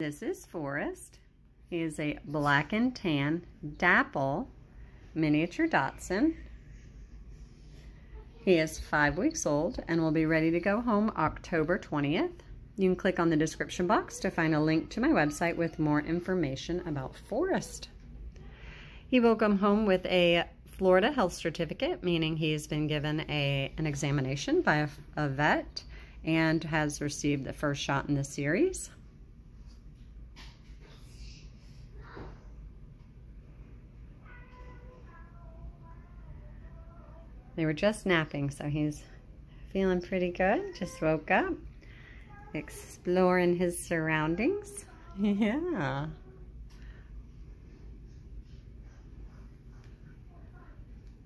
This is Forrest. He is a black and tan dapple miniature Dachshund. He is five weeks old and will be ready to go home October 20th. You can click on the description box to find a link to my website with more information about Forrest. He will come home with a Florida health certificate, meaning he's been given a, an examination by a, a vet and has received the first shot in the series. They were just napping, so he's feeling pretty good. Just woke up, exploring his surroundings. Yeah.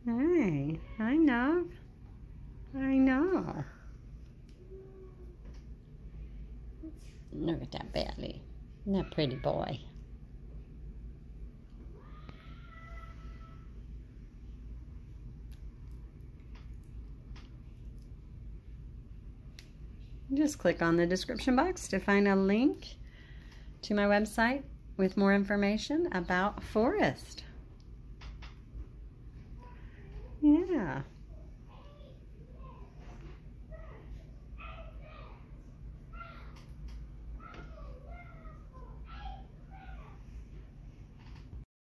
Hey, I know. I know. Look at that belly. Isn't that pretty boy? Just click on the description box to find a link to my website with more information about Forrest. Yeah.